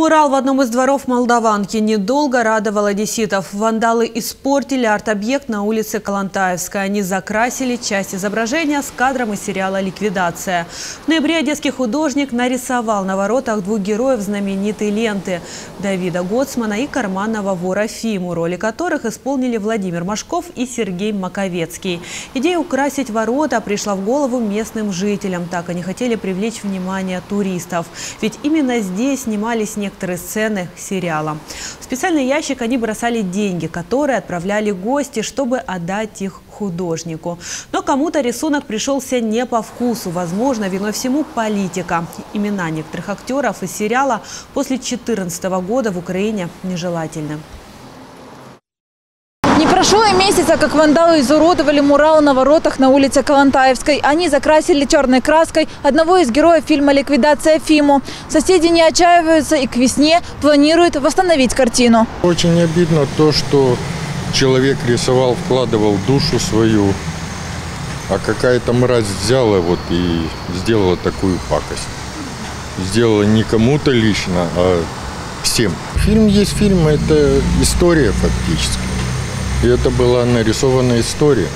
Мурал в одном из дворов Молдаванки недолго радовал одесситов. Вандалы испортили арт-объект на улице Калантаевская. Они закрасили часть изображения с кадром из сериала «Ликвидация». В ноябре одесский художник нарисовал на воротах двух героев знаменитой ленты – Давида Гоцмана и карманного вора Фиму, роли которых исполнили Владимир Машков и Сергей Маковецкий. Идея украсить ворота пришла в голову местным жителям. Так они хотели привлечь внимание туристов. Ведь именно здесь снимались некоторые сцены сериала. В специальный ящик они бросали деньги, которые отправляли гости, чтобы отдать их художнику. Но кому-то рисунок пришелся не по вкусу. Возможно, виной всему политика. Имена некоторых актеров из сериала после 2014 года в Украине нежелательны. Прошло и месяца, как вандалы изуродовали мурал на воротах на улице Калантаевской. Они закрасили черной краской одного из героев фильма «Ликвидация Фиму». Соседи не отчаиваются и к весне планируют восстановить картину. Очень обидно то, что человек рисовал, вкладывал душу свою, а какая-то мразь взяла вот и сделала такую пакость. Сделала не кому-то лично, а всем. Фильм есть фильм, это история фактически. И это была нарисованная история.